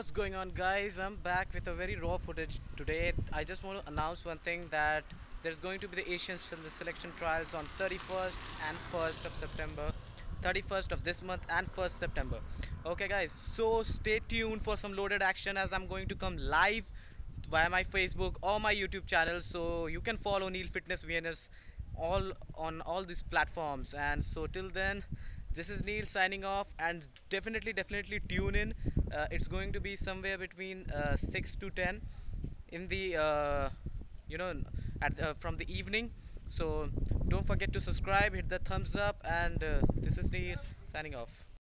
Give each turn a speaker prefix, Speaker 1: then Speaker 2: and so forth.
Speaker 1: what's going on guys? I'm back with a very raw footage today. I just want to announce one thing that there's going to be the asian selection trials on 31st and 1st of september. 31st of this month and 1st september. Okay guys so stay tuned for some loaded action as i'm going to come live via my facebook or my youtube channel so you can follow neil fitness vns all on all these platforms. And so till then this is Neil signing off and definitely definitely tune in. Uh, it's going to be somewhere between uh, 6 to 10 in the uh, you know at the, from the evening. So don't forget to subscribe hit the thumbs up and uh, this is Neil signing off